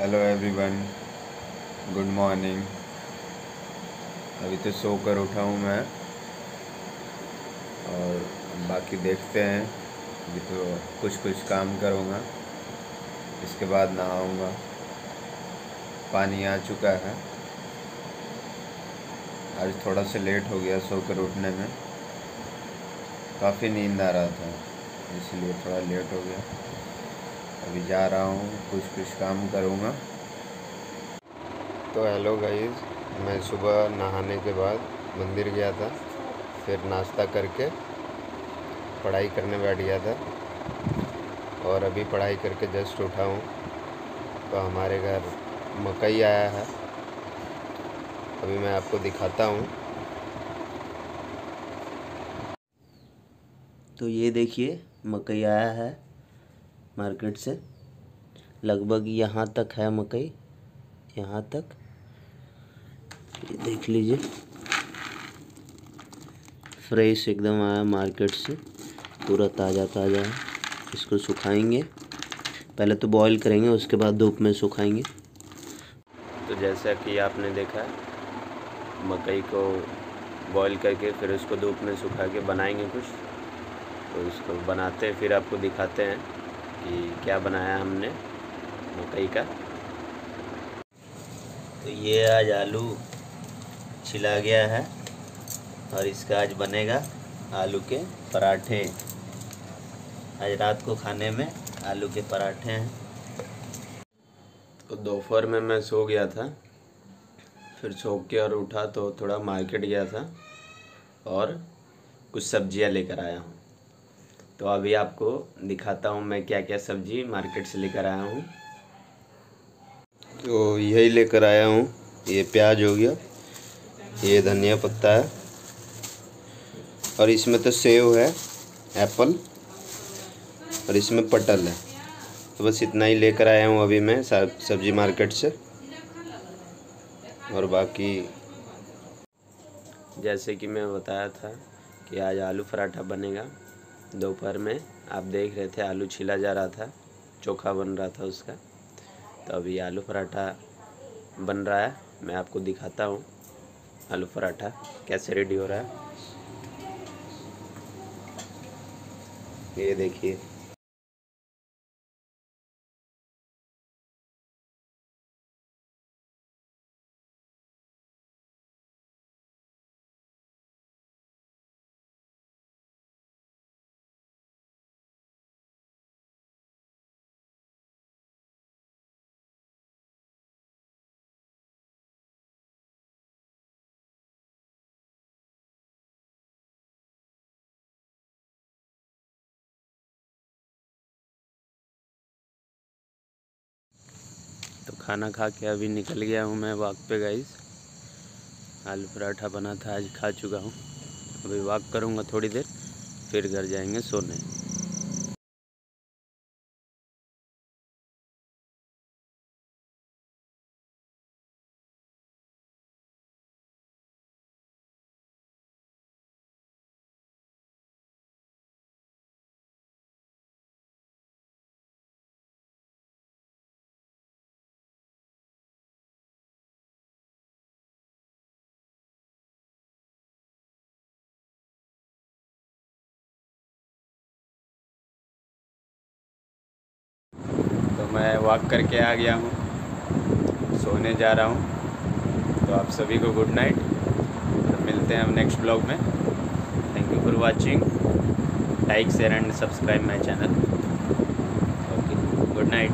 Hello everyone good morning अभी तो सो कर उठा हूँ मैं। और बाकी देखते हैं। अभी तो कुछ कुछ काम करूँगा। इसके बाद नहाऊँगा। पानी आ चुका है। आज थोड़ा सा लेट हो गया सो कर उठने में। काफ़ी नींद आ रहा था, इसलिए थोड़ा लेट हो गया। अभी जा रहा हूँ, कुछ कुछ काम करूँगा। तो हेलो गाइस मैं सुबह नहाने के बाद मंदिर गया था, फिर नाश्ता करके पढ़ाई करने बैठ गया था। और अभी पढ़ाई करके जस्ट उठा हूँ तो हमारे घर मकई आया है। अभी मैं आपको दिखाता हूँ। तो ये देखिए, मकई आया है। मार्केट से। लगभग यहाँ तक है मकई। यहाँ तक। ये देख लीजिए। फ्रेश एकदम आया मार्केट से। पूरा ताज़ा ताज़ा है। इसको सुखाएँगे। पहले तो बॉईल करेंगे, उसके बाद धूप में सुखाएँगे। तो जैसा कि आपने देखा, मकई को बॉईल करके फिर उसको धूप में सुखा के बनाएँगे कुछ। तो इसको बनाते फिर आपको दिखाते हैं। कि क्या बनाया हमने मकई का? तो ये आज आलू छिला गया है और इसका आज बनेगा आलू के पराठे। आज रात को खाने में आलू के पराठे हैं। तो दोपहर में मैं सो गया था, फिर सो के और उठा तो थोड़ा मार्केट गया था और कुछ सब्ज़ियाँ लेकर आया हूँ। तो अभी आपको दिखाता हूँ मैं क्या क्या सब्ज़ी मार्केट से लेकर आया हूँ। तो यही लेकर आया हूँ। ये प्याज हो गया, ये धनिया पत्ता है, और इसमें तो सेव है, एप्पल, और इसमें पटल है। तो बस इतना ही लेकर आया हूँ अभी मैं सब्ज़ी मार्केट से। और बाकी जैसे कि मैं बताया था कि आज आलू पराठा बनेगा। दोपहर में। आप देख रहे थे आलू छिला जा रहा था, चोखा बन रहा था उसका। तो अभी आलू पराठा बन रहा है। मैं आपको दिखाता हूँ आलू पराठा कैसे रेडी हो रहा है। ये देखिए। खाना खा के अभी निकल गया हूँ मैं वाक पे गाइस आलू पराठा बना था, आज खा चुका हूँ। अभी वाक करूँगा थोड़ी देर, फिर घर जाएँगे सोने। मैं वॉक करके आ गया हूँ। सोने जा रहा हूँ। तो आप सभी को गुड नाइट और मिलते हैं हम नेक्स्ट ब्लॉग में। Thank you for watching like share and subscribe my channel okay good night